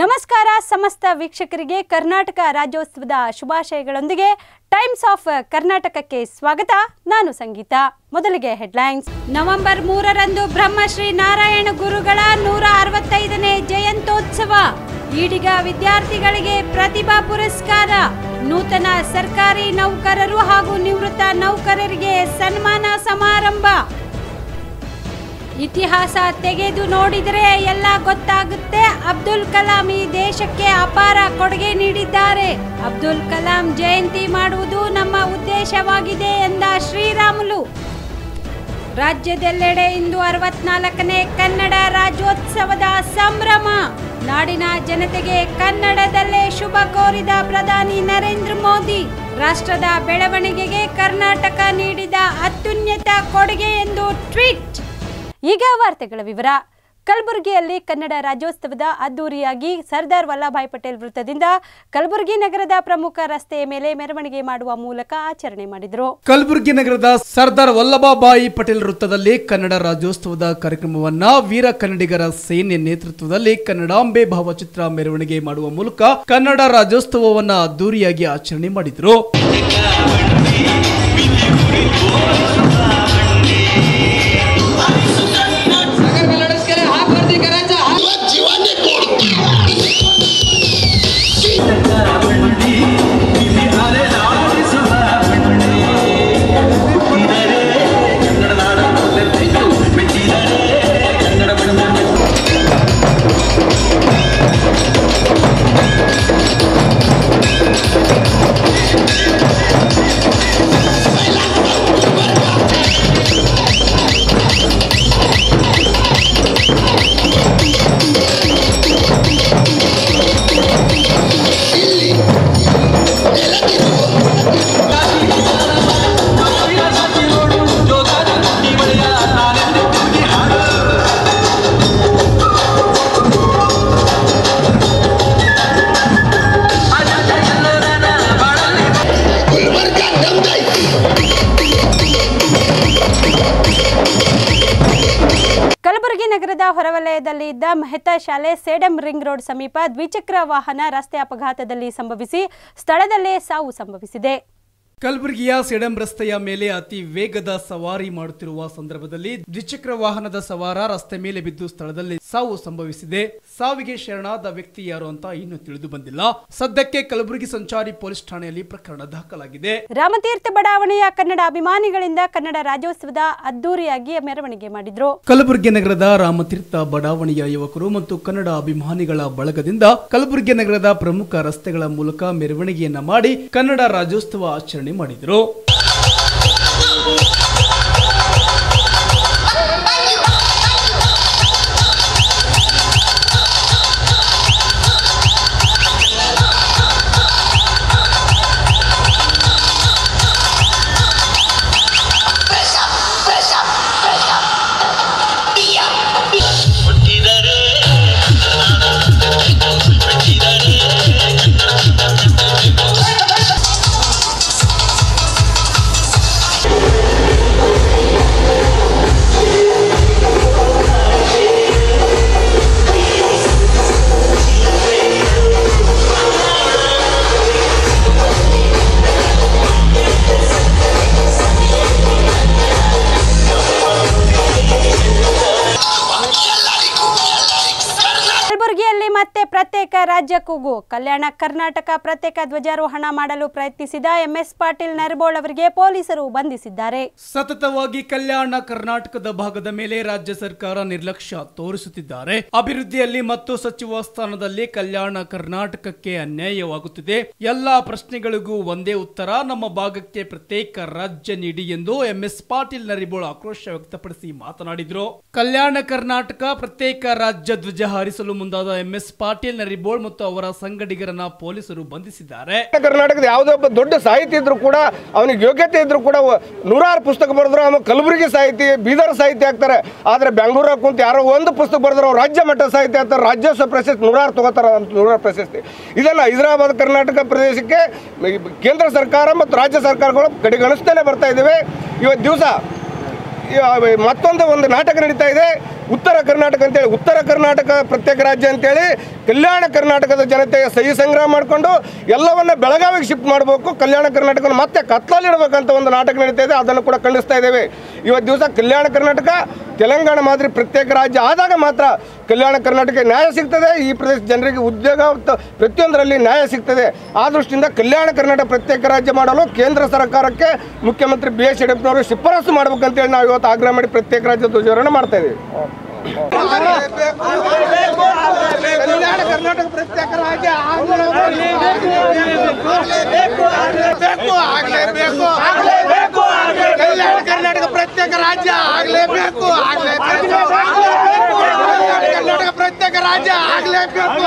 ನಮಸ್ಕಾರ ಸಮಸ್ತ ವೀಕ್ಷಕರಿಗೆ ಕರ್ನಾಟಕ ರಾಜ್ಯೋತ್ಸವದ ಶುಭಾಶಯಗಳೊಂದಿಗೆ ಟೈಮ್ಸ್ ಆಫ್ ಕರ್ನಾಟಕಕ್ಕೆ ಸ್ವಾಗತ. ನಾನು ಸಂಗೀತ. ಮೊದಲಿಗೆ ಹೆಡ್ಲೈನ್ಸ್. ನವೆಂಬರ್ ಮೂರರಂದು ಬ್ರಹ್ಮಶ್ರೀ ನಾರಾಯಣ ಗುರುಗಳ ನೂರ ಅರವತ್ತೈದನೇ ಜಯಂತೋತ್ಸವ ಈಡಿಗ ವಿದ್ಯಾರ್ಥಿಗಳಿಗೆ ಪ್ರತಿಭಾ ಪುರಸ್ಕಾರ. ನೂತನ ಸರ್ಕಾರಿ ನೌಕರರು ಹಾಗೂ ನಿವೃತ್ತ ನೌಕರರಿಗೆ ಸನ್ಮಾನ ಸಮಾರಂಭ. ಇತಿಹಾಸ ತೆಗೆದು ನೋಡಿದರೆ ಎಲ್ಲ ಗೊತ್ತಾಗುತ್ತೆ. ಅಬ್ದುಲ್ ಕಲಾಂ ಈ ದೇಶಕ್ಕೆ ಅಪಾರ ಕೊಡುಗೆ ನೀಡಿದ್ದಾರೆ. ಅಬ್ದುಲ್ ಕಲಾಂ ಜಯಂತಿ ಮಾಡುವುದು ನಮ್ಮ ಉದ್ದೇಶವಾಗಿದೆ ಎಂದ ಶ್ರೀರಾಮುಲು. ರಾಜ್ಯದೆಲ್ಲೆಡೆ ಇಂದು ಅರವತ್ನಾಲ್ಕನೇ ಕನ್ನಡ ರಾಜ್ಯೋತ್ಸವದ ಸಂಭ್ರಮ. ನಾಡಿನ ಜನತೆಗೆ ಕನ್ನಡದಲ್ಲೇ ಶುಭ ಕೋರಿದ ಪ್ರಧಾನಿ ನರೇಂದ್ರ ಮೋದಿ, ರಾಷ್ಟ್ರದ ಬೆಳವಣಿಗೆಗೆ ಕರ್ನಾಟಕ ನೀಡಿದ ಅತ್ಯುನ್ನತ ಕೊಡುಗೆ ಎಂದು ಟ್ವೀಟ್. ಈಗ ವಾರ್ತೆಗಳ ವಿವರ. ಕಲಬುರಗಿಯಲ್ಲಿ ಕನ್ನಡ ರಾಜ್ಯೋತ್ಸವದ ಅದ್ದೂರಿಯಾಗಿ ಸರ್ದಾರ್ ವಲ್ಲಭಾಯ್ ಪಟೇಲ್ ವೃತ್ತದಿಂದ ಕಲಬುರಗಿ ನಗರದ ಪ್ರಮುಖ ರಸ್ತೆಯ ಮೇಲೆ ಮೆರವಣಿಗೆ ಮಾಡುವ ಮೂಲಕ ಆಚರಣೆ ಮಾಡಿದರು. ಕಲಬುರಗಿ ನಗರದ ಸರ್ದಾರ್ ವಲ್ಲಭಾಯಿ ಪಟೇಲ್ ವೃತ್ತದಲ್ಲಿ ಕನ್ನಡ ರಾಜ್ಯೋತ್ಸವದ ಕಾರ್ಯಕ್ರಮವನ್ನ ವೀರ ಕನ್ನಡಿಗರ ಸೇನೆ ನೇತೃತ್ವದಲ್ಲಿ ಕನ್ನಡಾಂಬೆ ಭಾವಚಿತ್ರ ಮೆರವಣಿಗೆ ಮಾಡುವ ಮೂಲಕ ಕನ್ನಡ ರಾಜ್ಯೋತ್ಸವವನ್ನ ಅದ್ದೂರಿಯಾಗಿ ಆಚರಣೆ ಮಾಡಿದರು. ಶಾಲೆ ಸೇಡಂ ರಿಂಗ್ ರೋಡ್ ಸಮೀಪ ದ್ವಿಚಕ್ರ ವಾಹನ ರಸ್ತೆ ಅಪಘಾತದಲ್ಲಿ ಸಂಭವಿಸಿ ಸ್ಥಳದಲ್ಲೇ ಸಾವು ಸಂಭವಿಸಿದೆ. ಕಲಬುರಗಿಯ ಸೇಡಂ ರಸ್ತೆಯ ಮೇಲೆ ಅತಿ ವೇಗದ ಸವಾರಿ ಮಾಡುತ್ತಿರುವ ಸಂದರ್ಭದಲ್ಲಿ ದ್ವಿಚಕ್ರ ವಾಹನದ ಸವಾರ ರಸ್ತೆ ಮೇಲೆ ಬಿದ್ದು ಸ್ಥಳದಲ್ಲಿ ಸಾವು ಸಂಭವಿಸಿದೆ. ಸಾವಿಗೆ ಶರಣಾದ ವ್ಯಕ್ತಿ ಯಾರು ಅಂತ ಇನ್ನೂ ತಿಳಿದು ಬಂದಿಲ್ಲ. ಸದ್ಯಕ್ಕೆ ಕಲಬುರಗಿ ಸಂಚಾರಿ ಪೊಲೀಸ್ ಠಾಣೆಯಲ್ಲಿ ಪ್ರಕರಣ ದಾಖಲಾಗಿದೆ. ರಾಮತೀರ್ಥ ಬಡಾವಣೆಯ ಕನ್ನಡ ಅಭಿಮಾನಿಗಳಿಂದ ಕನ್ನಡ ರಾಜ್ಯೋತ್ಸವದ ಅದ್ದೂರಿಯಾಗಿ ಮೆರವಣಿಗೆ ಮಾಡಿದ್ರು. ಕಲಬುರಗಿ ನಗರದ ರಾಮತೀರ್ಥ ಬಡಾವಣೆಯ ಯುವಕರು ಮತ್ತು ಕನ್ನಡ ಅಭಿಮಾನಿಗಳ ಬಳಗದಿಂದ ಕಲಬುರಗಿ ನಗರದ ಪ್ರಮುಖ ರಸ್ತೆಗಳ ಮೂಲಕ ಮೆರವಣಿಗೆಯನ್ನ ಮಾಡಿ ಕನ್ನಡ ರಾಜ್ಯೋತ್ಸವ ಆಚರಣೆ ಮಾಡಿದರು. ರಾಜ್ಯ ಕೂಗು ಕಲ್ಯಾಣ ಕರ್ನಾಟಕ ಪ್ರತ್ಯೇಕ ಧ್ವಜಾರೋಹಣ ಮಾಡಲು ಪ್ರಯತ್ನಿಸಿದ ಎಂಎಸ್ ಪಾಟೀಲ್ ನರಬೋಳ್ ಅವರಿಗೆ ಪೊಲೀಸರು ಬಂಧಿಸಿದ್ದಾರೆ. ಸತತವಾಗಿ ಕಲ್ಯಾಣ ಕರ್ನಾಟಕದ ಭಾಗದ ಮೇಲೆ ರಾಜ್ಯ ಸರ್ಕಾರ ನಿರ್ಲಕ್ಷ್ಯ ತೋರಿಸುತ್ತಿದ್ದಾರೆ. ಅಭಿವೃದ್ಧಿಯಲ್ಲಿ ಮತ್ತು ಸಚಿವ ಸ್ಥಾನದಲ್ಲಿ ಕಲ್ಯಾಣ ಕರ್ನಾಟಕಕ್ಕೆ ಅನ್ಯಾಯವಾಗುತ್ತಿದೆ. ಎಲ್ಲಾ ಪ್ರಶ್ನೆಗಳಿಗೂ ಒಂದೇ ಉತ್ತರ, ನಮ್ಮ ಭಾಗಕ್ಕೆ ಪ್ರತ್ಯೇಕ ರಾಜ್ಯ ನೀಡಿ ಎಂದು ಎಂಎಸ್ ಪಾಟೀಲ್ ನರಿಬೋಳ್ ಆಕ್ರೋಶ ವ್ಯಕ್ತಪಡಿಸಿ ಮಾತನಾಡಿದರು. ಕಲ್ಯಾಣ ಕರ್ನಾಟಕ ಪ್ರತ್ಯೇಕ ರಾಜ್ಯ ಧ್ವಜ ಹಾರಿಸಲು ಮುಂದಾದ ಎಂಎಸ್ ಪಾಟೀಲ್ ನರಿಬೋಳ್ ಮತ್ತು ಅವರ ಸಂಗಡಿಗರನ್ನ ಪೊಲೀಸರು ಬಂಧಿಸಿದ್ದಾರೆ. ಕರ್ನಾಟಕದ ಯಾವುದೇ ಒಬ್ಬ ದೊಡ್ಡ ಸಾಹಿತಿ ಇದ್ರು ಕೂಡ, ಅವನಿಗೆ ಯೋಗ್ಯತೆ ಇದ್ರು ಕೂಡ ನೂರಾರು ಪುಸ್ತಕ ಬರೆದ್ರು ಅವನು ಕಲಬುರಗಿ ಸಾಹಿತಿ, ಬೀದರ್ ಸಾಹಿತಿ ಆಗ್ತಾರೆ. ಆದ್ರೆ ಬೆಂಗಳೂರಾಗ ಕುಂತು ಯಾರೋ ಒಂದು ಪುಸ್ತಕ ಬರೆದ್ರು, ಅವ್ರು ರಾಜ್ಯ ಮಟ್ಟ ಸಾಹಿತ್ಯ ಆಗ್ತಾರೆ. ರಾಜ್ಯೋತ್ಸವ ಪ್ರಶಸ್ತಿ ನೂರಾರು ತಗೋತಾರೆ ನೂರಾರು ಪ್ರಶಸ್ತಿ. ಇದೆಲ್ಲ ಹೈದರಾಬಾದ್, ಕರ್ನಾಟಕ ಪ್ರದೇಶಕ್ಕೆ ಕೇಂದ್ರ ಸರ್ಕಾರ ಮತ್ತು ರಾಜ್ಯ ಸರ್ಕಾರಗಳು ಕಡೆಗಣಿಸ್ತಾನೆ ಬರ್ತಾ ಇದ್ದೇವೆ ಇವತ್ತು ದಿವಸ ಮತ್ತೊಂದು ಒಂದು ನಾಟಕ ನಡೀತಾ ಇದೆ. ಉತ್ತರ ಕರ್ನಾಟಕ ಅಂತೇಳಿ, ಉತ್ತರ ಕರ್ನಾಟಕ ಪ್ರತ್ಯೇಕ ರಾಜ್ಯ ಅಂತೇಳಿ ಕಲ್ಯಾಣ ಕರ್ನಾಟಕದ ಜನತೆಯ ಸಹಿ ಸಂಗ್ರಹ ಮಾಡಿಕೊಂಡು ಎಲ್ಲವನ್ನ ಬೆಳಗಾವಿಗೆ ಶಿಫ್ಟ್ ಮಾಡಬೇಕು, ಕಲ್ಯಾಣ ಕರ್ನಾಟಕ ಮತ್ತೆ ಕತ್ಲಲ್ಲಿಡಬೇಕಂತ ಒಂದು ನಾಟಕ ನಡೀತಾ ಇದೆ, ಅದನ್ನು ಕೂಡ ಖಂಡಿಸ್ತಾ ಇದ್ದೇವೆ. ಇವತ್ತು ದಿವಸ ಕಲ್ಯಾಣ ಕರ್ನಾಟಕ, ತೆಲಂಗಾಣ ಮಾದರಿ ಪ್ರತ್ಯೇಕ ರಾಜ್ಯ ಆದಾಗ ಮಾತ್ರ ಕಲ್ಯಾಣ ಕರ್ನಾಟಕ ನ್ಯಾಯ ಸಿಗ್ತದೆ. ಈ ಪ್ರದೇಶ ಜನರಿಗೆ ಉದ್ಯೋಗ ಪ್ರತಿಯೊಂದರಲ್ಲಿ ನ್ಯಾಯ ಸಿಗ್ತದೆ. ಆ ದೃಷ್ಟಿಯಿಂದ ಕಲ್ಯಾಣ ಕರ್ನಾಟಕ ಪ್ರತ್ಯೇಕ ರಾಜ್ಯ ಮಾಡಲು ಕೇಂದ್ರ ಸರ್ಕಾರಕ್ಕೆ ಮುಖ್ಯಮಂತ್ರಿ ಬಿ ಎಸ್ ಯಡಿಯೂರಪ್ಪನವರು ಶಿಫಾರಸು ಮಾಡ್ಬೇಕಂತೇಳಿ ನಾವು ಇವತ್ತು ಆಗ್ರಹ ಮಾಡಿ ಪ್ರತ್ಯೇಕ ರಾಜ್ಯ ಧ್ವಜಾರೋಹಣ ಮಾಡ್ತಾ ಇದ್ದೀವಿ. ಕಲ್ಯಾಣ ಕರ್ನಾಟಕ ಪ್ರತ್ಯೇಕ ರಾಜ್ಯ ಆಗಲೇಬೇಕು ಆಗಲೇಬೇಕು ಆಗಲೇಬೇಕು ಕಲ್ಯಾಣ ಕರ್ನಾಟಕ ಪ್ರತ್ಯೇಕ ರಾಜ್ಯ ಆಗಲೇಬೇಕು ಆಗಲೇಬೇಕು ಕರ್ನಾಟಕ ಪ್ರತ್ಯೇಕ ರಾಜ್ಯ ಆಗಲೇಬೇಕು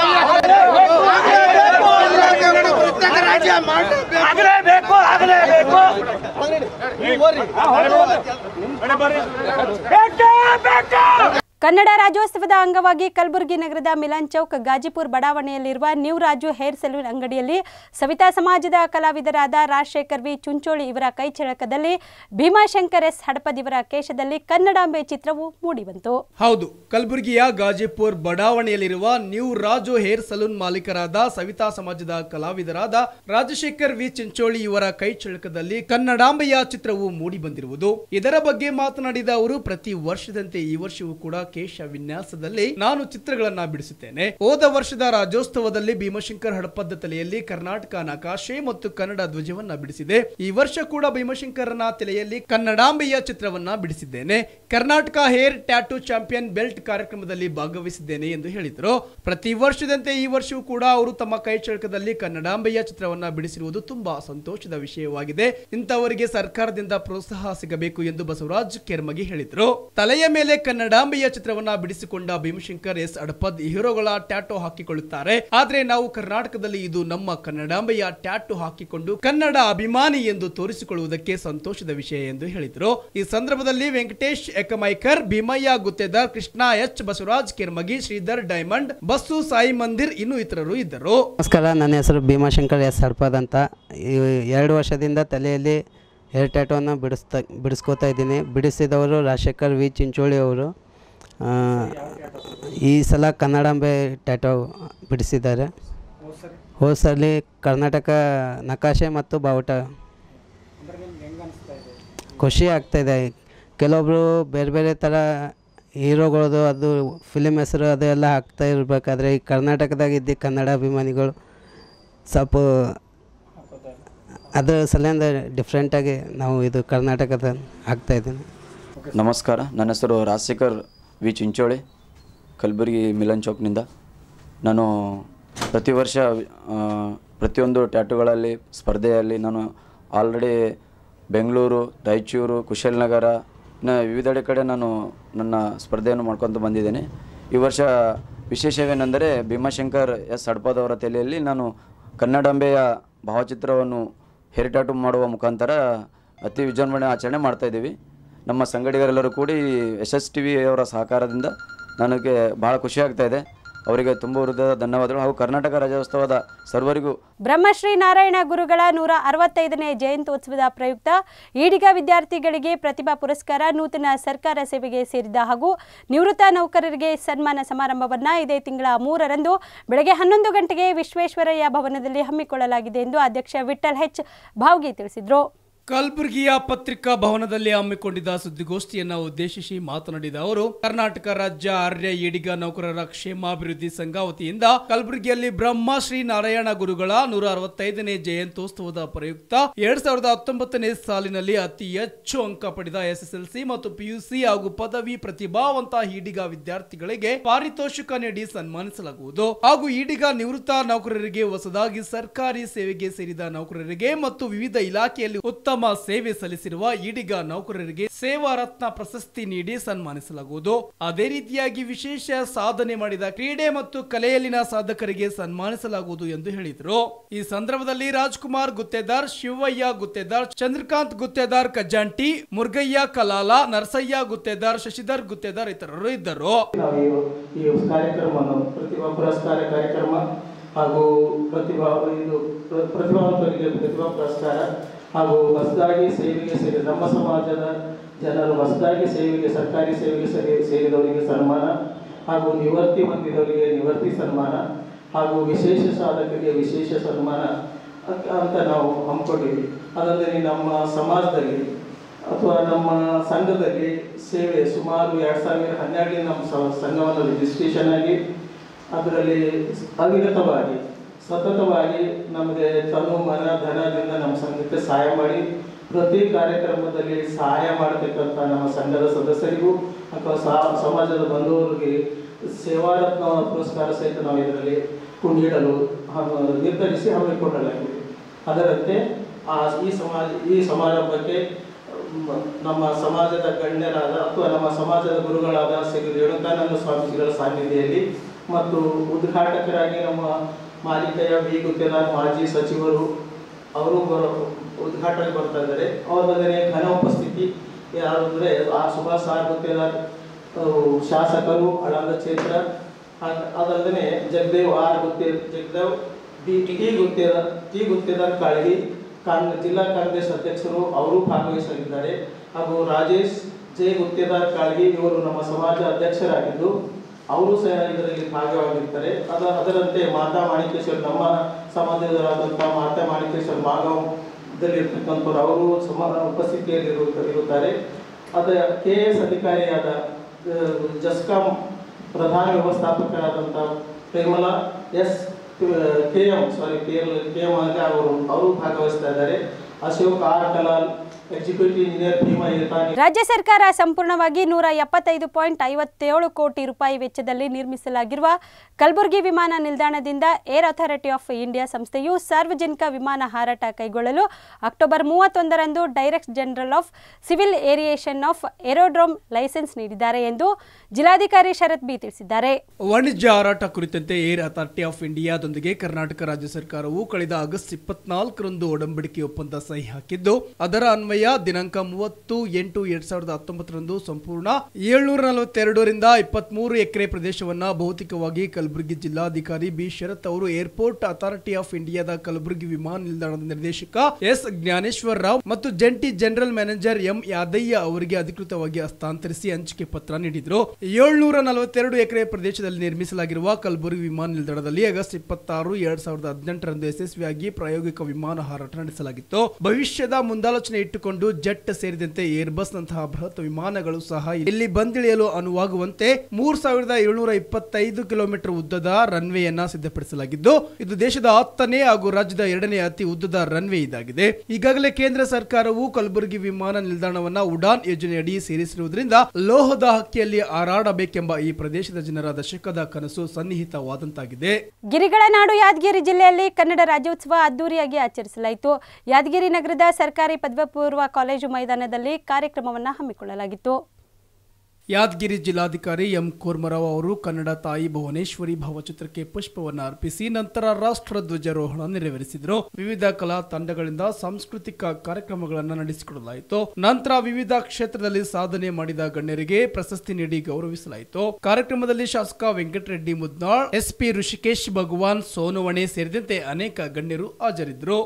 ಕರ್ನಾಟಕ ಪ್ರತ್ಯೇಕ ರಾಜ್ಯ ಮಾಡಲೇಬೇಕು ಕನ್ನಡ ರಾಜ್ಯೋತ್ಸವದ ಅಂಗವಾಗಿ ಕಲಬುರಗಿ ನಗರದ ಮಿಲನ್ ಚೌಕ್, ಗಾಜಿಪುರ್ ಬಡಾವಣೆಯಲ್ಲಿರುವ ನ್ಯೂ ರಾಜು ಹೇರ್ ಸೆಲೂನ್ ಅಂಗಡಿಯಲ್ಲಿ ಸವಿತಾ ಸಮಾಜದ ಕಲಾವಿದರಾದ ರಾಜಶೇಖರ್ ವಿ. ಚುಂಚೋಳಿ ಇವರ ಕೈಚಳಕದಲ್ಲಿ ಭೀಮಾಶಂಕರ್ ಎಸ್. ಹಡಪದ್ ಇವರ ಕೇಶದಲ್ಲಿ ಕನ್ನಡಾಂಬೆ ಚಿತ್ರವು ಮೂಡಿಬಂತು. ಹೌದು, ಕಲಬುರಗಿಯ ಗಾಜಿಪುರ್ ಬಡಾವಣೆಯಲ್ಲಿರುವ ನ್ಯೂ ರಾಜು ಹೇರ್ ಸಲೂನ್ ಮಾಲೀಕರಾದ ಸವಿತಾ ಸಮಾಜದ ಕಲಾವಿದರಾದ ರಾಜಶೇಖರ್ ವಿ. ಚುಂಚೋಳಿ ಇವರ ಕೈಚಳಕದಲ್ಲಿ ಕನ್ನಡಾಂಬೆಯ ಚಿತ್ರವು ಮೂಡಿಬಂದಿರುವುದು. ಇದರ ಬಗ್ಗೆ ಮಾತನಾಡಿದ ಅವರು, ಪ್ರತಿ ವರ್ಷದಂತೆ ಈ ವರ್ಷವೂ ಕೂಡ ಕೇಶ ವಿನ್ಯಾಸದಲ್ಲಿ ನಾನು ಚಿತ್ರಗಳನ್ನ ಬಿಡಿಸುತ್ತೇನೆ. ಹೋದ ವರ್ಷದ ರಾಜ್ಯೋತ್ಸವದಲ್ಲಿ ಭೀಮಶಂಕರ್ ಹಡಪದ ತಲೆಯಲ್ಲಿ ಕರ್ನಾಟಕ ನಕಾಶೆ ಮತ್ತು ಕನ್ನಡ ಧ್ವಜವನ್ನ ಬಿಡಿಸಿದೆ. ಈ ವರ್ಷ ಕೂಡ ಭೀಮಶಂಕರನ ತಲೆಯಲ್ಲಿ ಕನ್ನಡಾಂಬೆಯ ಚಿತ್ರವನ್ನ ಬಿಡಿಸಿದ್ದೇನೆ. Karnataka hair tattoo champion belt ಕಾರ್ಯಕ್ರಮದಲ್ಲಿ ಭಾಗವಹಿಸಿದ್ದೇನೆ ಎಂದು ಹೇಳಿದರು. ಪ್ರತಿ ವರ್ಷದಂತೆ ಈ ವರ್ಷವೂ ಕೂಡ ಅವರು ತಮ್ಮ ಕೈ ಚಳಕದಲ್ಲಿ ಕನ್ನಡಾಂಬೆಯ ಚಿತ್ರವನ್ನ ಬಿಡಿಸಿರುವುದು ತುಂಬಾ ಸಂತೋಷದ ವಿಷಯವಾಗಿದೆ. ಇಂಥವರಿಗೆ ಸರ್ಕಾರದಿಂದ ಪ್ರೋತ್ಸಾಹ ಸಿಗಬೇಕು ಎಂದು ಬಸವರಾಜ್ ಕೆರ್ಮಗಿ ಹೇಳಿದರು. ತಲೆಯ ಮೇಲೆ ಕನ್ನಡಾಂಬೆಯ ಚಿತ್ರವನ್ನ ಬಿಡಿಸಿಕೊಂಡ ಭೀಮಶಂಕರ್ ಎಸ್ ಅಡಪದ್ ಹೀರೋಗಳ ಟ್ಯಾಟೋ ಹಾಕಿಕೊಳ್ಳುತ್ತಾರೆ. ಆದ್ರೆ ನಾವು ಕರ್ನಾಟಕದಲ್ಲಿ ಇದು ನಮ್ಮ ಕನ್ನಡಾಂಬೆಯ ಟ್ಯಾಟೋ ಹಾಕಿಕೊಂಡು ಕನ್ನಡ ಅಭಿಮಾನಿ ಎಂದು ತೋರಿಸಿಕೊಳ್ಳುವುದಕ್ಕೆ ಸಂತೋಷದ ವಿಷಯ ಎಂದು ಹೇಳಿದರು. ಈ ಸಂದರ್ಭದಲ್ಲಿ Venkatesh ಎಕಮೈಕರ್ Bhimaiah, Guttedar, Krishna, H, Basavaraj, Kermagi, Shridhar, diamond bus Sai Mandir ಇನ್ನು ಇತರರು ಇದ್ದರು. ನಮಸ್ಕಾರ, ನನ್ನ ಹೆಸರು ಭೀಮಾಶಂಕರ್ ಎಸ್ ಅಡಪದ್ ಅಂತ. ಎರಡು ವರ್ಷದಿಂದ ತಲೆಯಲ್ಲಿ ಹೇರ್ ಟ್ಯಾಟೋವನ್ನು ಬಿಡಿಸ್ತಾ, ಬಿಡಿಸ್ಕೋತಾ ಇದ್ದೀನಿ. ಬಿಡಿಸಿದವರು ರಾಜಶೇಖರ್ ವಿ. ಚಿಂಚೋಳಿ ಅವರು ಈ ಸಲ ಕನ್ನಡಾಂಬೆ ಟ್ಯಾಟೋ ಬಿಡಿಸಿದ್ದಾರೆ. ಹೋದ ಕರ್ನಾಟಕ, ನಕಾಶೆ ಮತ್ತು ಬಾವುಟ. ಖುಷಿ ಆಗ್ತಾಯಿದೆ ಕೆಲವೊಬ್ಬರು ಬೇರೆ ಬೇರೆ ಥರ ಹೀರೋಗಳದು ಅದು ಫಿಲಿಮ್ ಹೆಸರು, ಅದು ಎಲ್ಲ ಹಾಕ್ತಾ ಇರಬೇಕಾದ್ರೆ ಈ ಕರ್ನಾಟಕದಾಗ ಇದ್ದ ಕನ್ನಡ ಅಭಿಮಾನಿಗಳು ಸ್ವಲ್ಪ ಅದರ ಸಲಿಂದ ಡಿಫ್ರೆಂಟಾಗಿ ನಾವು ಇದು ಕರ್ನಾಟಕದ ಹಾಕ್ತಾಯಿದ್ದೀನಿ ನಮಸ್ಕಾರ. ನನ್ನ ಹೆಸರು ರಾಜಶೇಖರ್ ವಿ ಚಿಂಚೋಳಿ, ಕಲಬುರಗಿ ಮಿಲನ್ ಚೌಕ್ನಿಂದ. ನಾನು ಪ್ರತಿ ವರ್ಷ ಪ್ರತಿಯೊಂದು ಟ್ಯಾಟುಗಳಲ್ಲಿ, ಸ್ಪರ್ಧೆಯಲ್ಲಿ ನಾನು ಆಲ್ರೆಡಿ ಬೆಂಗಳೂರು, ರಾಯಚೂರು, ಕುಶಾಲನಗರ, ಇನ್ನು ವಿವಿಧೆಡೆ ಕಡೆ ನಾನು ನನ್ನ ಸ್ಪರ್ಧೆಯನ್ನು ಮಾಡ್ಕೊತ ಬಂದಿದ್ದೇನೆ. ಈ ವರ್ಷ ವಿಶೇಷವೇನೆಂದರೆ ಭೀಮಾಶಂಕರ್ ಎಸ್. ಹಡ್ಪದವರ ತಲೆಯಲ್ಲಿ ನಾನು ಕನ್ನಡಾಂಬೆಯ ಭಾವಚಿತ್ರವನ್ನು ಹೇರಿಟಾಟು ಮಾಡುವ ಮುಖಾಂತರ ಅತಿ ವಿಜೃಂಭಣೆ ಆಚರಣೆ ಮಾಡ್ತಾ ಇದ್ದೀವಿ. ನಮ್ಮ ಸಂಗಡಿಗರೆಲ್ಲರೂ ಕೂಡಿ ಎಸ್ ಎಸ್ ಟಿ ವಿಯವರ ಸಹಕಾರದಿಂದ ನನಗೆ ಖುಷಿ ಆಗ್ತಾ ಇದೆ. ಅವರಿಗೆ ತುಂಬ ಹೃದಯದ ಧನ್ಯವಾದಗಳು. ಹಾಗೂ ಕರ್ನಾಟಕ ರಾಜ್ಯೋತ್ಸವದ ಸರ್ವರಿಗೂ ಬ್ರಹ್ಮಶ್ರೀ ನಾರಾಯಣ ಗುರುಗಳ ನೂರ ಅರವತ್ತೈದನೇ ಜಯಂತ್ಯೋತ್ಸವದ ಪ್ರಯುಕ್ತ ಈಡಿಗ ವಿದ್ಯಾರ್ಥಿಗಳಿಗೆ ಪ್ರತಿಭಾ ಪುರಸ್ಕಾರ, ನೂತನ ಸರ್ಕಾರ ಸೇವೆಗೆ ಸೇರಿದ ಹಾಗೂ ನಿವೃತ್ತ ನೌಕರರಿಗೆ ಸನ್ಮಾನ ಸಮಾರಂಭವನ್ನು ಇದೇ ತಿಂಗಳ ಮೂರರಂದು ಬೆಳಗ್ಗೆ ಹನ್ನೊಂದು ಗಂಟೆಗೆ ವಿಶ್ವೇಶ್ವರಯ್ಯ ಭವನದಲ್ಲಿ ಹಮ್ಮಿಕೊಳ್ಳಲಾಗಿದೆ ಎಂದು ಅಧ್ಯಕ್ಷ ವಿಠಲ್ ಹೆಚ್ ಭಾವ್ಗಿ ತಿಳಿಸಿದರು. ಕಲಬುರಗಿಯ ಪತ್ರಿಕಾ ಭವನದಲ್ಲಿ ಹಮ್ಮಿಕೊಂಡಿದ್ದ ಸುದ್ದಿಗೋಷ್ಠಿಯನ್ನು ಉದ್ದೇಶಿಸಿ ಮಾತನಾಡಿದ ಅವರು, ಕರ್ನಾಟಕ ರಾಜ್ಯ ಆರ್ಯ ಈಡಿಗ ನೌಕರರ ಕ್ಷೇಮಾಭಿವೃದ್ಧಿ ಸಂಘ ವತಿಯಿಂದ ಕಲಬುರಗಿಯಲ್ಲಿ ಬ್ರಹ್ಮಶ್ರೀ ನಾರಾಯಣ ಗುರುಗಳ ನೂರ ಅರವತ್ತೈದನೇ ಜಯಂತ್ಯೋತ್ಸವದ ಪ್ರಯುಕ್ತ ಎರಡ್ ಸಾವಿರದ ಹತ್ತೊಂಬತ್ತನೇ ಸಾಲಿನಲ್ಲಿ ಅತಿ ಹೆಚ್ಚು ಅಂಕ ಪಡೆದ ಎಸ್ಎಸ್ಎಲ್ಸಿ ಮತ್ತು ಪಿಯುಸಿ ಹಾಗೂ ಪದವಿ ಪ್ರತಿಭಾವಂತ ಈಡಿಗ ವಿದ್ಯಾರ್ಥಿಗಳಿಗೆ ಪಾರಿತೋಷಿಕ ನೀಡಿ ಸನ್ಮಾನಿಸಲಾಗುವುದು. ಹಾಗೂ ಈಡಿಗ ನಿವೃತ್ತ ನೌಕರರಿಗೆ ಹೊಸದಾಗಿ ಸರ್ಕಾರಿ ಸೇವೆಗೆ ಸೇರಿದ ನೌಕರರಿಗೆ ಮತ್ತು ವಿವಿಧ ಇಲಾಖೆಯಲ್ಲಿ ಉತ್ತಮ ಉತ್ತಮ ಸೇವೆ ಸಲ್ಲಿಸಿರುವ ಈಡಿಗ ನೌಕರರಿಗೆ ಸೇವಾ ರತ್ನ ಪ್ರಶಸ್ತಿ ನೀಡಿ ಸನ್ಮಾನಿಸಲಾಗುವುದು. ಅದೇ ರೀತಿಯಾಗಿ ವಿಶೇಷ ಸಾಧನೆ ಮಾಡಿದ ಕ್ರೀಡೆ ಮತ್ತು ಕಲೆಯಲ್ಲಿನ ಸಾಧಕರಿಗೆ ಸನ್ಮಾನಿಸಲಾಗುವುದು ಎಂದು ಹೇಳಿದರು. ಈ ಸಂದರ್ಭದಲ್ಲಿ ರಾಜ್ಕುಮಾರ್ ಗುತ್ತೇದಾರ್, ಶಿವಯ್ಯ ಗುತ್ತೇದಾರ್, ಚಂದ್ರಕಾಂತ್ ಗುತ್ತೇದಾರ್ ಕಜ್ಜಾಂಟಿ ಮುರ್ಗಯ್ಯ ಕಲಾಲ, ನರಸಯ್ಯ ಗುತ್ತೇದಾರ್, ಶಶಿಧರ್ ಗುತ್ತೇದಾರ್ ಇತರರು ಇದ್ದರು. ಹಾಗೂ ಪ್ರತಿಭಾ ಇದು ಪ್ರತಿಭಾವಂತರಿಗೆ ಪ್ರತಿಭಾ ಪುರಸ್ಕಾರ ಹಾಗೂ ಹೊಸದಾಗಿ ಸೇವೆಗೆ ಸೇರಿ, ನಮ್ಮ ಸಮಾಜದ ಜನರು ಹೊಸದಾಗಿ ಸೇವೆಗೆ, ಸರ್ಕಾರಿ ಸೇವೆಗೆ ಸೇರಿ, ಸೇರಿದವರಿಗೆ ಸನ್ಮಾನ ಹಾಗೂ ನಿವೃತ್ತಿ ಹೊಂದಿದವರಿಗೆ ನಿವೃತ್ತಿ ಸನ್ಮಾನ ಹಾಗೂ ವಿಶೇಷ ಸಾಧಕರಿಗೆ ವಿಶೇಷ ಸನ್ಮಾನ ಅಂತ ನಾವು ಹಮ್ಮಿಕೊಂಡಿದ್ವಿ ಅದಲ್ಲದೆ ನಮ್ಮ ಸಮಾಜದಲ್ಲಿ ಅಥವಾ ನಮ್ಮ ಸಂಘದಲ್ಲಿ ಸೇವೆ ಸುಮಾರು ಎರಡು ಸಾವಿರದ ಹನ್ನೆರಡರಲ್ಲಿ ನಮ್ಮ ಸಂಘವನ್ನು ರಿಜಿಸ್ಟ್ರೇಷನ್ ಆಗಿ, ಅದರಲ್ಲಿ ಅವಿರತವಾಗಿ ಸತತವಾಗಿ ನಮಗೆ ತಮ್ಮ ಮನ ಧನದಿಂದ ನಮ್ಮ ಸಂಘಕ್ಕೆ ಸಹಾಯ ಮಾಡಿ ಪ್ರತಿ ಕಾರ್ಯಕ್ರಮದಲ್ಲಿ ಸಹಾಯ ಮಾಡತಕ್ಕಂಥ ನಮ್ಮ ಸಂಘದ ಸದಸ್ಯರಿಗೂ ಅಥವಾ ಸಾ- ಸಮಾಜದ ಬಂಧುವರಿಗೆ ಸೇವಾರತ್ನ ಪುರಸ್ಕಾರ ಸಹಿತ ನಾವು ಇದರಲ್ಲಿ ಕುಂಡಿಡಲು ನಿರ್ಧರಿಸಿ ಹಮ್ಮಿಕೊಳ್ಳಲಾಗಿದೆ ಅದರಂತೆ ಆ, ಈ ಸಮಾಜ, ಈ ಸಮಾರಂಭಕ್ಕೆ ನಮ್ಮ ಸಮಾಜದ ಗಣ್ಯರಾದ ಅಥವಾ ನಮ್ಮ ಸಮಾಜದ ಗುರುಗಳಾದ ಶ್ರೀ ರೇಣುಕಾನಂದ ಸ್ವಾಮೀಜಿಗಳ ಸಾನ್ನಿಧ್ಯದಲ್ಲಿ ಮತ್ತು ಉದ್ಘಾಟಕರಾಗಿ ನಮ್ಮ ಮಾಲಿಕೆಯ ಬಿ ಗುತ್ತೇದಾರ್ ಮಾಜಿ ಸಚಿವರು, ಅವರು ಉದ್ಘಾಟನೆ ಬರ್ತಾ ಇದ್ದಾರೆ. ಅವರೊಂದಿಗೆ ಘನ ಉಪಸ್ಥಿತಿ ಯಾರು ಅಂದರೆ ಆ ಸುಭಾಷ್ ಸಾರ್ ಗುತ್ತೇದಾರ್ ಶಾಸಕರು ಅಳಂದ ಕ್ಷೇತ್ರ ಅದಲ್ಲದೆ Jagadev R Gutte Jagadev B T Guttedar T Guttedar Kalagi Kong, ಜಿಲ್ಲಾ ಕಾಂಗ್ರೆಸ್ ಅಧ್ಯಕ್ಷರು ಅವರು ಭಾಗವಹಿಸಲಿದ್ದಾರೆ. ಹಾಗೂ ರಾಜೇಶ್ ಜೆ ಗುತ್ತೇದಾರ್ ಕಾಳಗಿ ಇವರು ನಮ್ಮ ಸಮಾಜ ಅಧ್ಯಕ್ಷರಾಗಿದ್ದು. ಅವರು ಸಹ ಇದರಲ್ಲಿ ಭಾಗವಾಗಿರ್ತಾರೆ ಅದ, ಅದರಂತೆ ಮಾತಾ ಮಾಣಿಕೇಶ್ವರ್, ನಮ್ಮ ಸಮಾಜದವರಾದಂಥ ಮಾತಾ ಮಾಣಿಕೇಶ್ವರ್ ಭಾಗದಲ್ಲಿ ಇರ್ತಕ್ಕಂಥವ್ರು ಅವರು ಸಮ ಉಪಸ್ಥಿತಿಯಲ್ಲಿ ಇರು- ಇರುತ್ತಾರೆ ಅದ ಕೆ ಎಸ್ ಅಧಿಕಾರಿಯಾದ ಜಸ್ಕಾಂ ಪ್ರಧಾನ ವ್ಯವಸ್ಥಾಪಕರಾದಂಥ Premala S, K M, sorry, K L, K M ಅವರು ಅವರು ಭಾಗವಹಿಸ್ತಾ ಇದ್ದಾರೆ. ಅಶೋಕ್ ಆರ್ ಕಲಾಲ್ ರಾಜ್ಯ ಸರ್ಕಾರ ಸಂಪೂರ್ಣವಾಗಿ ನೂರ ಎಪ್ಪತ್ತೈದು ಪಾಯಿಂಟ್ ಐವತ್ತೇಳು ಕೋಟಿ ರೂಪಾಯಿ ವೆಚ್ಚದಲ್ಲಿ ನಿರ್ಮಿಸಲಾಗಿರುವ ಕಲಬುರಗಿ ವಿಮಾನ ನಿಲ್ದಾಣದಿಂದ ಏರ್ ಅಥಾರಿಟಿ ಆಫ್ ಇಂಡಿಯಾ ಸಂಸ್ಥೆಯು ಸಾರ್ವಜನಿಕ ವಿಮಾನ ಹಾರಾಟ ಕೈಗೊಳ್ಳಲು ಅಕ್ಟೋಬರ್ ಮೂವತ್ತೊಂದರಂದು direct general of civil aviation of aerodrome licence ನೀಡಿದ್ದಾರೆ ಎಂದು ಜಿಲ್ಲಾಧಿಕಾರಿ ಶರತ್ ಬಿ ತಿಳಿಸಿದ್ದಾರೆ. ವಾಣಿಜ್ಯ ಹಾರಾಟ ಕುರಿತಂತೆ ಏರ್ ಅಥಾರಿಟಿ ಆಫ್ ಇಂಡಿಯಾದೊಂದಿಗೆ ಕರ್ನಾಟಕ ರಾಜ್ಯ ಸರ್ಕಾರವು ಕಳೆದ ಆಗಸ್ಟ್ ಇಪ್ಪತ್ನಾಲ್ಕರಂದು ಒಡಂಬಡಿಕೆ ಒಪ್ಪಂದ ಸಹಿ ಹಾಕಿದ್ದು, ಅದರ ಅನ್ವಯ ದಿನಾಂಕ ಮೂವತ್ತು ಎಂಟು ಎರಡ್ ಸಾವಿರದ ಹತ್ತೊಂಬತ್ತರಂದು ಸಂಪೂರ್ಣ ಏಳ್ನೂರ ನಲವತ್ತೆರಡರಿಂದ ಇಪ್ಪತ್ಮೂರು ಎಕರೆ ಪ್ರದೇಶವನ್ನ ಭೌತಿಕವಾಗಿ ಕಲಬುರಗಿ ಜಿಲ್ಲಾಧಿಕಾರಿ ಬಿ. ಶರತ್ ಅವರು ಏರ್ಪೋರ್ಟ್ ಅಥಾರಿಟಿ ಆಫ್ ಇಂಡಿಯಾದ ಕಲಬುರಗಿ ವಿಮಾನ ನಿಲ್ದಾಣದ ನಿರ್ದೇಶಕ ಎಸ್. ಜ್ಞಾನೇಶ್ವರ ರಾವ್ ಮತ್ತು ಜಂಟಿ ಜನರಲ್ ಮ್ಯಾನೇಜರ್ ಎಂ. ಯಾದಯ್ಯ ಅವರಿಗೆ ಅಧಿಕೃತವಾಗಿ ಹಸ್ತಾಂತರಿಸಿ ಹಂಚಿಕೆ ಪತ್ರ ನೀಡಿದರು. ಏಳ್ನೂರ ನಲವತ್ತೆರಡು ಎಕರೆ ಪ್ರದೇಶದಲ್ಲಿ ನಿರ್ಮಿಸಲಾಗಿರುವ ಕಲಬುರಗಿ ವಿಮಾನ ನಿಲ್ದಾಣದಲ್ಲಿ ಆಗಸ್ಟ್ ಇಪ್ಪತ್ತಾರು ಎರಡ್ ಸಾವಿರದ ಹದಿನೆಂಟರಂದು ಯಶಸ್ವಿಯಾಗಿ ಪ್ರಾಯೋಗಿಕ ವಿಮಾನ ಹಾರಾಟ ನಡೆಸಲಾಗಿತ್ತು. ಭವಿಷ್ಯದ ಮುಂದಾಲೋಚನೆ ಇಟ್ಟುಕೊಂಡು ಜೆಟ್ ಸೇರಿದಂತೆ ಏರ್ಬಸ್ ನಂತಹ ಬೃಹತ್ ವಿಮಾನಗಳು ಸಹ ಇಲ್ಲಿ ಬಂದಿಳಿಯಲು ಅನುವಾಗುವಂತೆ ಮೂರ್ ಸಾವಿರದ ಏಳ್ನೂರ ಇಪ್ಪತ್ತೈದು ಕಿಲೋಮೀಟರ್ ಉದ್ದದ ರನ್ವೇಯನ್ನ ಸಿದ್ಧಪಡಿಸಲಾಗಿದ್ದು, ಇದು ದೇಶದ ಹತ್ತನೇ ಹಾಗೂ ರಾಜ್ಯದ ಎರಡನೇ ಅತಿ ಉದ್ದದ ರನ್ವೇ ಇದಾಗಿದೆ. ಈಗಾಗಲೇ ಕೇಂದ್ರ ಸರ್ಕಾರವು ಕಲಬುರಗಿ ವಿಮಾನ ನಿಲ್ದಾಣವನ್ನ ಉಡಾನ್ ಯೋಜನೆಯಡಿ ಸೇರಿಸಿರುವುದರಿಂದ ಲೋಹದ ಹಕ್ಕಿಯಲ್ಲಿ ಹಾರಾಡಬೇಕೆಂಬ ಈ ಪ್ರದೇಶದ ಜನರ ದಶಕದ ಕನಸು ಸನ್ನಿಹಿತವಾದಂತಾಗಿದೆ. ಗಿರಿಗಳ ನಾಡು ಯಾದಗಿರಿ ಜಿಲ್ಲೆಯಲ್ಲಿ ಕನ್ನಡ ರಾಜ್ಯೋತ್ಸವ ಅದ್ದೂರಿಯಾಗಿ ಆಚರಿಸಲಾಯಿತು. ಯಾದಗಿರಿ ನಗರದ ಸರ್ಕಾರಿ ಪದವಿ ಪೂರ್ವ ಕಾಲೇಜು ಮೈದಾನದಲ್ಲಿ ಕಾರ್ಯಕ್ರಮವನ್ನು ಹಮ್ಮಿಕೊಳ್ಳಲಾಗಿತ್ತು. ಯಾದಗಿರಿ ಜಿಲ್ಲಾಧಿಕಾರಿ ಎಂ ಕೂರ್ಮರಾವ್ ಅವರು ಕನ್ನಡ ತಾಯಿ ಭುವನೇಶ್ವರಿ ಭಾವಚಿತ್ರಕ್ಕೆ ಪುಷ್ಪವನ್ನು ಅರ್ಪಿಸಿ ನಂತರ ರಾಷ್ಟ್ರ ಧ್ವಜಾರೋಹಣ ನೆರವೇರಿಸಿದರು. ವಿವಿಧ ಕಲಾ ತಂಡಗಳಿಂದ ಸಾಂಸ್ಕೃತಿಕ ಕಾರ್ಯಕ್ರಮಗಳನ್ನು ನಡೆಸಿಕೊಡಲಾಯಿತು. ನಂತರ ವಿವಿಧ ಕ್ಷೇತ್ರದಲ್ಲಿ ಸಾಧನೆ ಮಾಡಿದ ಗಣ್ಯರಿಗೆ ಪ್ರಶಸ್ತಿ ನೀಡಿ ಗೌರವಿಸಲಾಯಿತು. ಕಾರ್ಯಕ್ರಮದಲ್ಲಿ ಶಾಸಕ ವೆಂಕಟರೆಡ್ಡಿ ಮುದ್ನಾಳ್, ಎಸ್ಪಿ ಋಷಿಕೇಶ್ ಭಗವಾನ್, ಸೋನುವಣೆ ಸೇರಿದಂತೆ ಅನೇಕ ಗಣ್ಯರು ಹಾಜರಿದ್ದರು.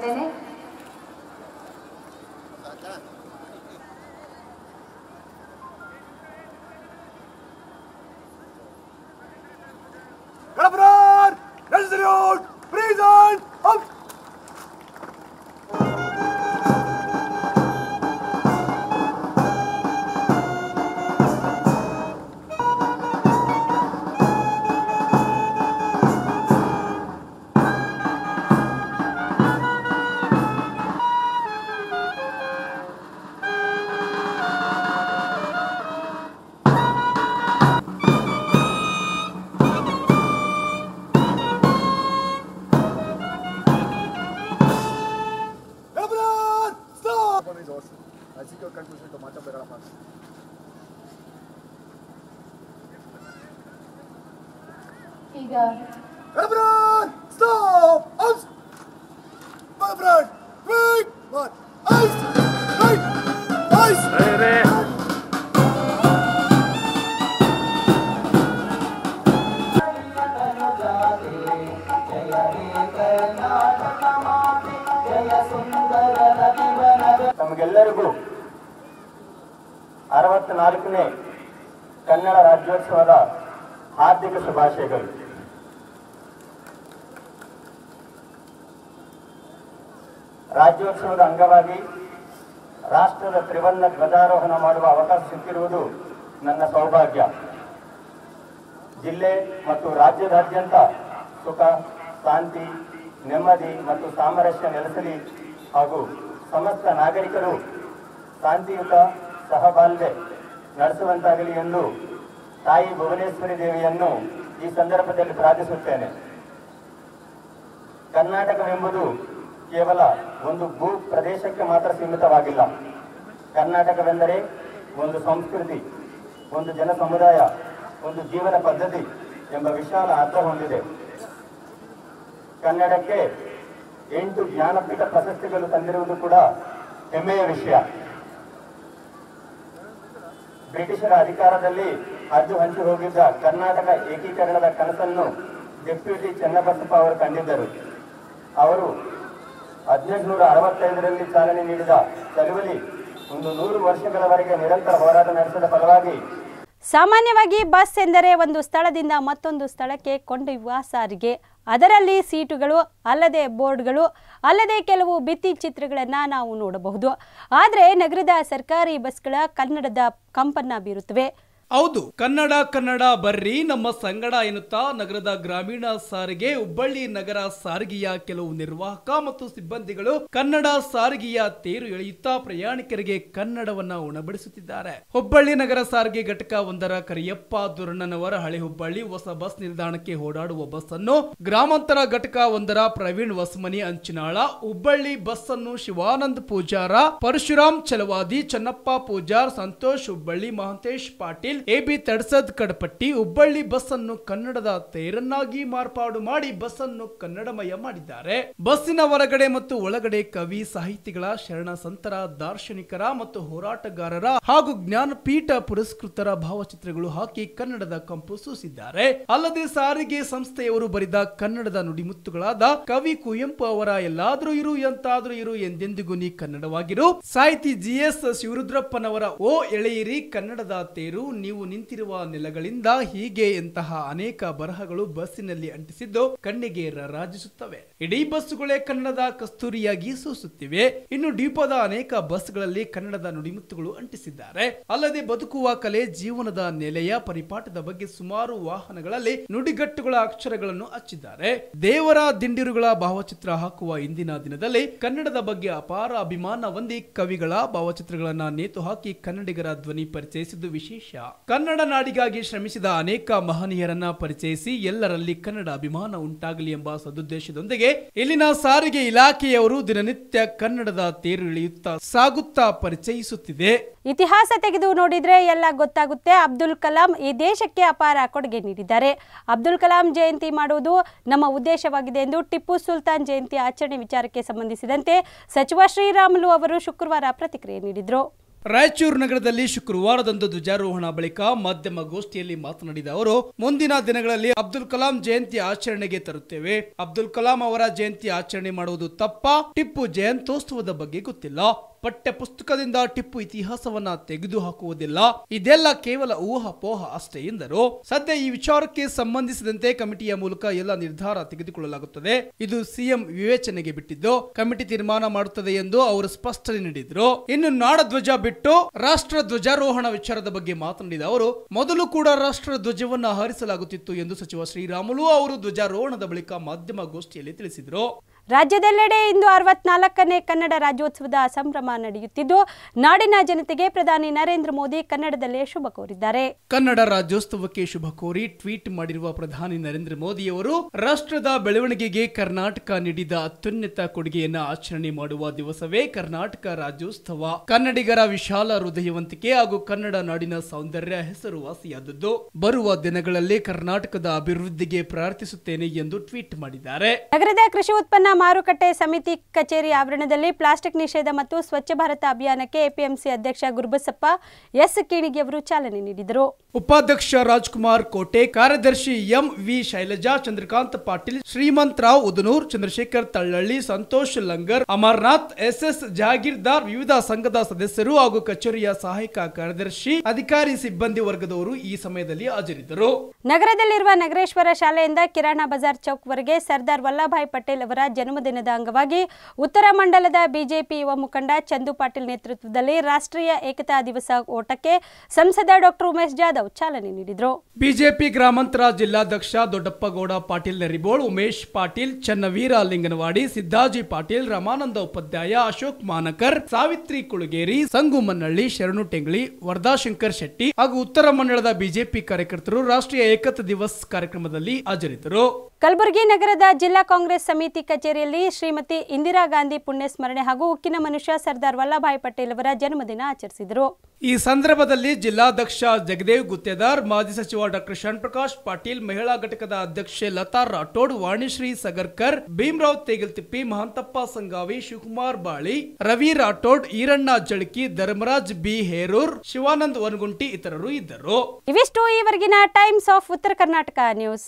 detener ರಾಜ್ಯೋತ್ಸವದ ಅಂಗವಾಗಿ ರಾಷ್ಟ್ರದ ತ್ರಿವರ್ಣ ಧ್ವಜಾರೋಹಣ ಮಾಡುವ ಅವಕಾಶ ಸಿಕ್ಕಿರುವುದು ನನ್ನ ಸೌಭಾಗ್ಯ. ಜಿಲ್ಲೆ ಮತ್ತು ರಾಜ್ಯದಾದ್ಯಂತ ಸುಖ, ಶಾಂತಿ, ನೆಮ್ಮದಿ ಮತ್ತು ಸಾಮರಸ್ಯ ನೆಲೆಸಲಿ ಹಾಗೂ ಸಮಸ್ತ ನಾಗರಿಕರು ಶಾಂತಿಯುತ ಸಹಬಾಳ್ವೆ ನಡೆಸುವಂತಾಗಲಿ ಎಂದು ತಾಯಿ ಭುವನೇಶ್ವರಿ ದೇವಿಯನ್ನು ಈ ಸಂದರ್ಭದಲ್ಲಿ ಪ್ರಾರ್ಥಿಸುತ್ತೇನೆ. ಕರ್ನಾಟಕವೆಂಬುದು ಕೇವಲ ಒಂದು ಭೂ ಪ್ರದೇಶಕ್ಕೆ ಮಾತ್ರ ಸೀಮಿತವಾಗಿಲ್ಲ. ಕರ್ನಾಟಕವೆಂದರೆ ಒಂದು ಸಂಸ್ಕೃತಿ, ಒಂದು ಜನ ಸಮುದಾಯ ಒಂದು ಜೀವನ ಪದ್ಧತಿ ಎಂಬ ವಿಶಾಲ ಅರ್ಥ ಹೊಂದಿದೆ. ಕನ್ನಡಕ್ಕೆ ಎಂಟು ಜ್ಞಾನಪೀಠ ಪ್ರಶಸ್ತಿಗಳು ತಂದಿರುವುದು ಕೂಡ ಹೆಮ್ಮೆಯ ವಿಷಯ. ಬ್ರಿಟಿಷರ ಅಧಿಕಾರದಲ್ಲಿ ಅಜ್ಜು ಹಂಚಿ ಹೋಗಿದ್ದ ಕರ್ನಾಟಕ ಏಕೀಕರಣದ ಕನಸನ್ನು ಡೆಪ್ಯೂಟಿ ಚನ್ನಬಸಪ್ಪ ಅವರು ಕಂಡಿದ್ದರು. ಅವರು ಹದಿನೆಂಟುನೂರ ಅರವತ್ತೈದರಲ್ಲಿ ಚಾಲನೆ ನೀಡಿದ ಚಳುವಳಿ ಒಂದು ನೂರು ವರ್ಷಗಳವರೆಗೆ ನಿರಂತರ ಹೋರಾಟ ನಡೆಸಿದ ಫಲವಾಗಿ ಸಾಮಾನ್ಯವಾಗಿ ಬಸ್ ಎಂದರೆ ಒಂದು ಸ್ಥಳದಿಂದ ಮತ್ತೊಂದು ಸ್ಥಳಕ್ಕೆ ಕೊಂಡೊಯ್ಯುವ ಸಾರಿಗೆ ಅದರಲ್ಲಿ ಸೀಟುಗಳು, ಅಲ್ಲದೆ ಬೋರ್ಡ್ಗಳು, ಅಲ್ಲದೆ ಕೆಲವು ಭಿತ್ತಿ ಚಿತ್ರಗಳನ್ನು ನಾವು ನೋಡಬಹುದು. ಆದರೆ ನಗರದ ಸರ್ಕಾರಿ ಬಸ್ಗಳ ಕನ್ನಡದ ಕಂಪನ್ನ ಬೀರುತ್ತವೆ. ಹೌದು. ಕನ್ನಡ ಕನ್ನಡ ಬರ್ರಿ. ನಮ್ಮ ಸಂಗಡ ಎನ್ನುತ್ತಾ ನಗರದ ಗ್ರಾಮೀಣ ಸಾರಿಗೆ, ಹುಬ್ಬಳ್ಳಿ ನಗರ ಸಾರಿಗೆಯ ಕೆಲವು ನಿರ್ವಾಹಕ ಮತ್ತು ಸಿಬ್ಬಂದಿಗಳು ಕನ್ನಡ ಸಾರಿಗೆಯ ತೇರು ಎಳೆಯುತ್ತಾ ಪ್ರಯಾಣಿಕರಿಗೆ ಕನ್ನಡವನ್ನ ಉಣಬಡಿಸುತ್ತಿದ್ದಾರೆ. ಹುಬ್ಬಳ್ಳಿ ನಗರ ಸಾರಿಗೆ ಘಟಕ ಒಂದರ ಕರಿಯಪ್ಪ ದುರಣ್ಣನವರ ಹಳೆ ಹುಬ್ಬಳ್ಳಿ ಹೊಸ ಬಸ್ ನಿಲ್ದಾಣಕ್ಕೆ ಓಡಾಡುವ ಬಸ್ ಅನ್ನು ಗ್ರಾಮಾಂತರ ಘಟಕ ಒಂದರ ಪ್ರವೀಣ್ ವಸ್ಮನಿ ಅಂಚಿನಾಳ, ಹುಬ್ಬಳ್ಳಿ ಬಸ್ ಅನ್ನು ಶಿವಾನಂದ್ ಪೂಜಾರ, ಪರಶುರಾಮ್ ಚಲವಾದಿ, ಚನ್ನಪ್ಪ ಪೂಜಾರ್, ಸಂತೋಷ್ ಹುಬ್ಬಳ್ಳಿ, ಮಹಂತೇಶ್ ಪಾಟೀಲ್ ಎಬಿ ತಡ್ಸದ್ ಕಡಪಟ್ಟಿ ಹುಬ್ಬಳ್ಳಿ ಬಸ್ ಅನ್ನು ಕನ್ನಡದ ತೇರನ್ನಾಗಿ ಮಾರ್ಪಾಡು ಮಾಡಿ ಬಸ್ ಅನ್ನು ಕನ್ನಡಮಯ ಮಾಡಿದ್ದಾರೆ. ಬಸ್ಸಿನ ಹೊರಗಡೆ ಮತ್ತು ಒಳಗಡೆ ಕವಿ, ಸಾಹಿತಿಗಳ ಶರಣ ಸಂತರ, ದಾರ್ಶನಿಕರ ಮತ್ತು ಹೋರಾಟಗಾರರ ಹಾಗೂ ಜ್ಞಾನಪೀಠ ಪುರಸ್ಕೃತರ ಭಾವಚಿತ್ರಗಳು ಹಾಕಿ ಕನ್ನಡದ ಕಂಪು ಸೂಸಿದ್ದಾರೆ. ಅಲ್ಲದೆ ಸಾರಿಗೆ ಸಂಸ್ಥೆಯವರು ಬರೆದ ಕನ್ನಡದ ನುಡಿಮುತ್ತುಗಳಾದ ಕವಿ ಕುವೆಂಪು ಅವರ ಎಲ್ಲಾದ್ರೂ ಇರು, ಎಂತಾದ್ರೂ ಇರು ಎಂದೆಂದಿಗೂ ನೀ ಕನ್ನಡವಾಗಿರು. ಸಾಹಿತಿ ಜಿ ಎಸ್ ಶಿವರುದ್ರಪ್ಪನವರ ಓ ಎಳೆಯಿರಿ ಕನ್ನಡದ ತೇರು, ನೀವು ನಿಂತಿರುವ ನೆಲಗಳಿಂದ ಹೀಗೆ ಎಂತಹ ಅನೇಕ ಬರಹಗಳು ಬಸ್ಸಿನಲ್ಲಿ ಅಂಟಿಸಿದ್ದು ಕಣ್ಣಿಗೆ ರಾಜಿಸುತ್ತವೆ. ಇಡೀ ಬಸ್ಸುಗಳೇ ಕನ್ನಡದ ಕಸ್ತೂರಿಯಾಗಿ ಸೂಸುತ್ತಿವೆ. ಇನ್ನು ದ್ವೀಪದ ಅನೇಕ ಬಸ್ಗಳಲ್ಲಿ ಕನ್ನಡದ ನುಡಿಮುತ್ತುಗಳು ಅಂಟಿಸಿದ್ದಾರೆ. ಅಲ್ಲದೆ ಬದುಕುವ ಕಲೆ ಜೀವನದ ನೆಲೆಯ ಪರಿಪಾಠದ ಬಗ್ಗೆ ಸುಮಾರು ವಾಹನಗಳಲ್ಲಿ ನುಡಿಗಟ್ಟುಗಳ ಅಕ್ಷರಗಳನ್ನು ಹಚ್ಚಿದ್ದಾರೆ. ದೇವರ ದಿಂಡಿರುಗಳ ಭಾವಚಿತ್ರ ಹಾಕುವ ಇಂದಿನ ದಿನದಲ್ಲಿ ಕನ್ನಡದ ಬಗ್ಗೆ ಅಪಾರ ಅಭಿಮಾನ ಹೊಂದಿ ಕವಿಗಳ ಭಾವಚಿತ್ರಗಳನ್ನ ನೇತು ಹಾಕಿ ಕನ್ನಡಿಗರ ಧ್ವನಿ ಪರಿಚಯಿಸಿದ್ದು ವಿಶೇಷ. ಕನ್ನಡ ನಾಡಿಗಾಗಿ ಶ್ರಮಿಸಿದ ಅನೇಕ ಮಹನೀಯರನ್ನ ಪರಿಚಯಿಸಿ ಎಲ್ಲರಲ್ಲಿ ಕನ್ನಡ ಅಭಿಮಾನ ಉಂಟಾಗಲಿ ಎಂಬ ಸದುದ್ದೇಶದೊಂದಿಗೆ ಇಲ್ಲಿನ ಸಾರಿಗೆ ಇಲಾಖೆಯವರು ದಿನನಿತ್ಯ ಕನ್ನಡದ ತೇರು ಇಳಿಯುತ್ತಾ ಸಾಗುತ್ತಾ ಪರಿಚಯಿಸುತ್ತಿದೆ. ಇತಿಹಾಸ ತೆಗೆದು ನೋಡಿದ್ರೆ ಎಲ್ಲ ಗೊತ್ತಾಗುತ್ತೆ. ಅಬ್ದುಲ್ ಕಲಾಂ ಈ ದೇಶಕ್ಕೆ ಅಪಾರ ಕೊಡುಗೆ ನೀಡಿದ್ದಾರೆ. ಅಬ್ದುಲ್ ಕಲಾಂ ಜಯಂತಿ ಮಾಡುವುದು ನಮ್ಮ ಉದ್ದೇಶವಾಗಿದೆ ಎಂದು ಟಿಪ್ಪು ಸುಲ್ತಾನ್ ಜಯಂತಿ ಆಚರಣೆ ವಿಚಾರಕ್ಕೆ ಸಂಬಂಧಿಸಿದಂತೆ ಸಚಿವ ಶ್ರೀರಾಮುಲು ಅವರು ಶುಕ್ರವಾರ ಪ್ರತಿಕ್ರಿಯೆ ನೀಡಿದರು. ರಾಯಚೂರು ನಗರದಲ್ಲಿ ಶುಕ್ರವಾರದಂದು ಧ್ವಜಾರೋಹಣ ಬಳಿಕ ಮಾಧ್ಯಮಗೋಷ್ಠಿಯಲ್ಲಿ ಮಾತನಾಡಿದ ಅವರು, ಮುಂದಿನ ದಿನಗಳಲ್ಲಿ ಅಬ್ದುಲ್ ಕಲಾಂ ಜಯಂತಿ ಆಚರಣೆಗೆ ತರುತ್ತೇವೆ. ಅಬ್ದುಲ್ ಕಲಾಂ ಅವರ ಜಯಂತಿ ಆಚರಣೆ ಮಾಡುವುದು ತಪ್ಪಾ, ಟಿಪ್ಪು ಜಯಂತೋತ್ಸವದ ಬಗ್ಗೆ ಗೊತ್ತಿಲ್ಲ. ಪಠ್ಯ ಪುಸ್ತಕದಿಂದ ಟಿಪ್ಪು ಇತಿಹಾಸವನ್ನ ತೆಗೆದು ಹಾಕುವುದಿಲ್ಲ ಇದೆಲ್ಲ ಕೇವಲ ಊಹಾಪೋಹ ಅಷ್ಟೇ ಎಂದರು. ಸದ್ಯ ಈ ವಿಚಾರಕ್ಕೆ ಸಂಬಂಧಿಸಿದಂತೆ ಕಮಿಟಿಯ ಮೂಲಕ ಎಲ್ಲ ನಿರ್ಧಾರ ತೆಗೆದುಕೊಳ್ಳಲಾಗುತ್ತದೆ. ಇದು ಸಿಎಂ ವಿವೇಚನೆಗೆ ಬಿಟ್ಟಿದ್ದು, ಕಮಿಟಿ ತೀರ್ಮಾನ ಮಾಡುತ್ತದೆ ಎಂದು ಅವರು ಸ್ಪಷ್ಟನೆ ನೀಡಿದರು. ಇನ್ನು ನಾಡಧ್ವಜ ಬಿಟ್ಟು ರಾಷ್ಟ್ರ ಧ್ವಜಾರೋಹಣ ವಿಚಾರದ ಬಗ್ಗೆ ಮಾತನಾಡಿದ ಅವರು, ಮೊದಲು ಕೂಡ ರಾಷ್ಟ್ರ ಧ್ವಜವನ್ನ ಹಾರಿಸಲಾಗುತ್ತಿತ್ತು ಎಂದು ಸಚಿವ ಶ್ರೀರಾಮುಲು ಅವರು ಧ್ವಜಾರೋಹಣದ ಬಳಿಕ ಮಾಧ್ಯಮ ಗೋಷ್ಠಿಯಲ್ಲಿ ತಿಳಿಸಿದರು. ರಾಜ್ಯದೆಲ್ಲೆಡೆ ಇಂದು ಅರವತ್ನಾಲ್ಕನೇ ಕನ್ನಡ ರಾಜ್ಯೋತ್ಸವದ ಸಂಭ್ರಮ ನಡೆಯುತ್ತಿದ್ದು ನಾಡಿನ ಜನತೆಗೆ ಪ್ರಧಾನಿ ನರೇಂದ್ರ ಮೋದಿ ಕನ್ನಡದಲ್ಲೇ ಶುಭ ಕೋರಿದ್ದಾರೆ. ಕನ್ನಡ ರಾಜ್ಯೋತ್ಸವಕ್ಕೆ ಶುಭ ಕೋರಿ ಟ್ವೀಟ್ ಮಾಡಿರುವ ಪ್ರಧಾನಿ ನರೇಂದ್ರ ಮೋದಿಯವರು ರಾಷ್ಟ್ರದ ಬೆಳವಣಿಗೆಗೆ ಕರ್ನಾಟಕ ನೀಡಿದ ಅತ್ಯುನ್ನತ ಕೊಡುಗೆಯನ್ನ ಆಚರಣೆ ಮಾಡುವ ದಿವಸವೇ ಕರ್ನಾಟಕ ರಾಜ್ಯೋತ್ಸವ. ಕನ್ನಡಿಗರ ವಿಶಾಲ ಹೃದಯವಂತಿಕೆ ಹಾಗೂ ಕನ್ನಡ ನಾಡಿನ ಸೌಂದರ್ಯ ಹೆಸರುವಾಸಿಯಾದದ್ದು. ಬರುವ ದಿನಗಳಲ್ಲಿ ಕರ್ನಾಟಕದ ಅಭಿವೃದ್ಧಿಗೆ ಪ್ರಾರ್ಥಿಸುತ್ತೇನೆ ಎಂದು ಟ್ವೀಟ್ ಮಾಡಿದ್ದಾರೆ. ನಗರದ ಕೃಷಿ ಉತ್ಪನ್ನ ಮಾರುಕಟ್ಟೆ ಸಮಿತಿ ಕಚೇರಿ ಆವರಣದಲ್ಲಿ ಪ್ಲಾಸ್ಟಿಕ್ ನಿಷೇಧ ಮತ್ತು ಸ್ವಚ್ಛ ಭಾರತ ಅಭಿಯಾನಕ್ಕೆ ಎಪಿಎಂಸಿ ಅಧ್ಯಕ್ಷ ಗುರುಬಸಪ್ಪ ಎಸ್ ಕಿಣಿಗಿ ಅವರು ಚಾಲನೆ ನೀಡಿದರು. ಉಪಾಧ್ಯಕ್ಷ ರಾಜ್ಕುಮಾರ್ ಕೋಟೆ ಕಾರ್ಯದರ್ಶಿ M V Shailaja Chandrakant Patil Shrimant Rao Udnoor Chandrashekhar Tallalli Santosh Langar Amarnath S S Jagirdar ವಿವಿಧ ಸಂಘದ ಸದಸ್ಯರು ಹಾಗೂ ಕಚೇರಿಯ ಸಹಾಯಕ ಕಾರ್ಯದರ್ಶಿ ಅಧಿಕಾರಿ ಸಿಬ್ಬಂದಿ ವರ್ಗದವರು ಈ ಸಮಯದಲ್ಲಿ ಹಾಜರಿದ್ದರು. ನಗರದಲ್ಲಿರುವ ನಗರೇಶ್ವರ ಶಾಲೆಯಿಂದ ಕಿರಾಣ ಬಜಾರ್ ಚೌಕ್ವರೆಗೆ ಸರ್ದಾರ್ ವಲ್ಲಭಾಯ್ ಪಟೇಲ್ ಅವರ ಜನ್ಮದಿನದ ಅಂಗವಾಗಿ ಉತ್ತರ ಮಂಡಲದ ಬಿಜೆಪಿ ಯುವ ಮುಖಂಡ ಚಂದು ಪಾಟೀಲ್ ನೇತೃತ್ವದಲ್ಲಿ ರಾಷ್ಟ್ರೀಯ ಏಕತಾ ದಿವಸ ಓಟಕ್ಕೆ ಸಂಸದ ಡಾಕ್ಟರ್ ಉಮೇಶ್ ಜಾಧವ್ ಚಾಲನೆ ನೀಡಿದರು. ಬಿಜೆಪಿ ಗ್ರಾಮಾಂತರ ಜಿಲ್ಲಾಧ್ಯಕ್ಷ ದೊಡ್ಡಪ್ಪಗೌಡ ಪಾಟೀಲ್ ನರಿಬೋಳ್ ಉಮೇಶ್ ಪಾಟೀಲ್ ಚನ್ನವೀರ ಲಿಂಗನವಾಡಿ ಸಿದ್ದಾಜಿ ಪಾಟೀಲ್ ರಮಾನಂದ ಉಪಾಧ್ಯಾಯ ಅಶೋಕ್ ಮಾನಕರ್ ಸಾವಿತ್ರಿ ಕುಳಗೇರಿ ಸಂಗು ಮನ್ನಳ್ಳಿ ಶರಣು ಟೆಂಗ್ಳಿ ವರದಾಶಂಕರ್ ಶೆಟ್ಟಿ ಹಾಗೂ ಉತ್ತರ ಮಂಡಲದ ಬಿಜೆಪಿ ಕಾರ್ಯಕರ್ತರು ರಾಷ್ಟ್ರೀಯ ಏಕತಾ ದಿವಸ್ ಕಾರ್ಯಕ್ರಮದಲ್ಲಿ ಹಾಜರಿದ್ದರು. ಕಲಬುರಗಿ ನಗರದ ಜಿಲ್ಲಾ ಕಾಂಗ್ರೆಸ್ ಸಮಿತಿ ಕಚೇರಿಯಲ್ಲಿ ಶ್ರೀಮತಿ ಇಂದಿರಾ ಗಾಂಧಿ ಪುಣ್ಯ ಸ್ಮರಣೆ ಹಾಗೂ ಉಕ್ಕಿನ ಮನುಷ್ಯ ಸರ್ದಾರ್ ವಲ್ಲಭಾಯ್ ಪಟೇಲ್ ಅವರ ಜನ್ಮದಿನ ಆಚರಿಸಿದರು. ಈ ಸಂದರ್ಭದಲ್ಲಿ ಜಿಲ್ಲಾಧ್ಯಕ್ಷ ಜಗದೇವ್ ಗುತ್ತೇದಾರ್ ಮಾಜಿ ಸಚಿವ ಡಾಕ್ಟರ್ ಶರಣ್ ಪ್ರಕಾಶ್ ಪಾಟೀಲ್ ಮಹಿಳಾ ಘಟಕದ ಅಧ್ಯಕ್ಷೆ ಲತಾ ರಾಠೋಡ್ ವಾಣಿಶ್ರೀ ಸಗರ್ಕರ್ ಭೀಮರಾವ್ ತೇಗಲ್ತಿಪ್ಪಿ ಮಹಂತಪ್ಪ ಸಂಗಾವಿ ಶಿವಕುಮಾರ್ ಬಾಳಿ ರವಿ ರಾಠೋಡ್ ಈರಣ್ಣ ಜಳಕಿ ಧರ್ಮರಾಜ್ ಬಿ ಹೇರೂರ್ ಶಿವಾನಂದ್ ವನಗುಂಟಿ ಇತರರು ಇದ್ದರು. ಇವಿಷ್ಟು ಈವರೆಗಿನ ಟೈಮ್ಸ್ ಆಫ್ ಉತ್ತರ ಕರ್ನಾಟಕ ನ್ಯೂಸ್